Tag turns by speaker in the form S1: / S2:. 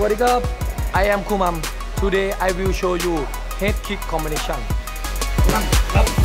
S1: Sawadikap, I am Kumam. Today I will show you head kick combination.
S2: Up, up,